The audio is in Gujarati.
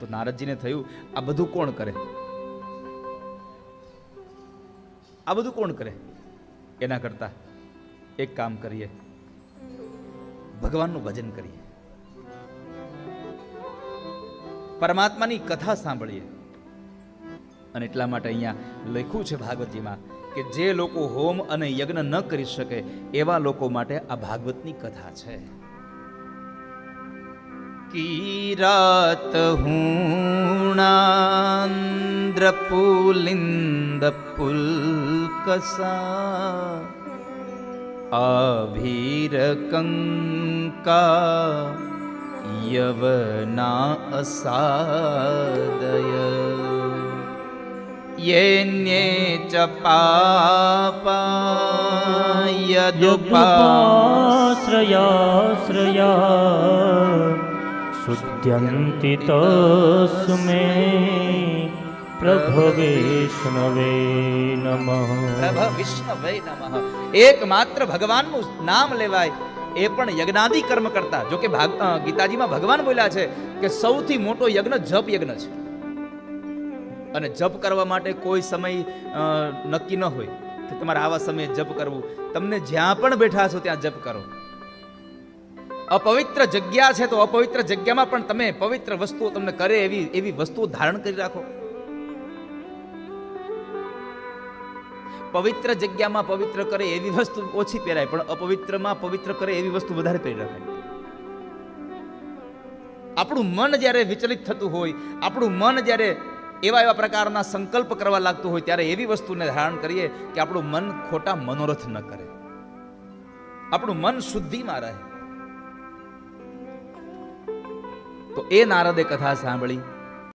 તો નારદજીને થયું, આ બધું કોણ કરે? આ બધું કોણ કરે? એના કરતા એક કામ કરીએ. ભગવાનનું ભજન કરીએ. પરમાત્માની કથા સાંભળીએ. અને એટલા માટે અહીંયા લખ્યું છે ભાગવતજીમાં કે જે લોકો હોમ અને યજ્ઞ ન કરી શકે, એવા લોકો માટે આ ભાગવતની કથા છે. किरातहूणान्द्रपुलिन्दफुल्कसा आभीरकङ्का यवना असादय। येन्ये च पापा यदुपाश्रयाश्रया। शुद्ध्यन्ति तस्मै प्रभवेष्णवे नमः પ્રભ વિષ્ણવે નમઃ એકમાત્ર ભગવાનનું નામ લેવાય એ પણ યજ્ઞાદિ કર્મ કરતા જો કે ભાગ અ, ગીતાજીમાં ભગવાન બોલ્યા છે કે સૌથી મોટો યજ્ઞ જપ યજ્ઞ છે અને જપ કરવા માટે કોઈ સમય અ, નક્કી ન હોય કે તમારે આવા સમયે જપ કરવું તમને જ્યાં પણ બેઠા છો ત્યાં જપ કરો અપવિત્ર જગ્યા છે તો અપવિત્ર જગ્યામાં પણ તમે પવિત્ર વસ્તુઓ તમને કરે એવી એવી વસ્તુઓ ધારણ કરી રાખો. પવિત્ર જગ્યામાં પવિત્ર કરે એવી વસ્તુ ઓછી પહેરાય, પણ અપવિત્રમાં પવિત્ર કરે એવી વસ્તુ વધારે પહેરી રાખાય આપણું મન જ્યારે વિચલિત થતું હોય, આપણું મન જ્યારે એવા એવા પ્રકારના સંકલ્પ કરવા લાગતું હોય, ત્યારે એવી વસ્તુને ધારણ કરીએ કે આપણું મન ખોટા મનોરથ ન કરે. આપણું મન શુદ્ધિમાં રહે. તો એ નારદે કથા સાંભળી.